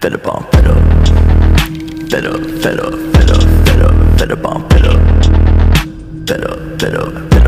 Fed up on fed up. Fed up, fed up, fed up, fed up, fed up on fed up. Fed up.